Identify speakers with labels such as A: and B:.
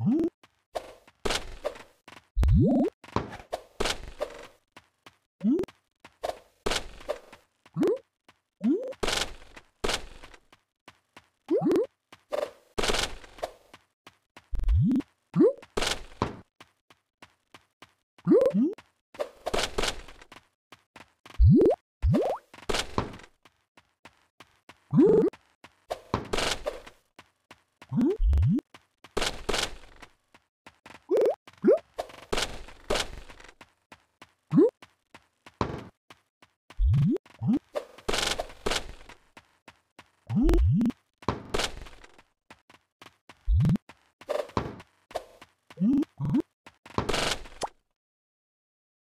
A: What?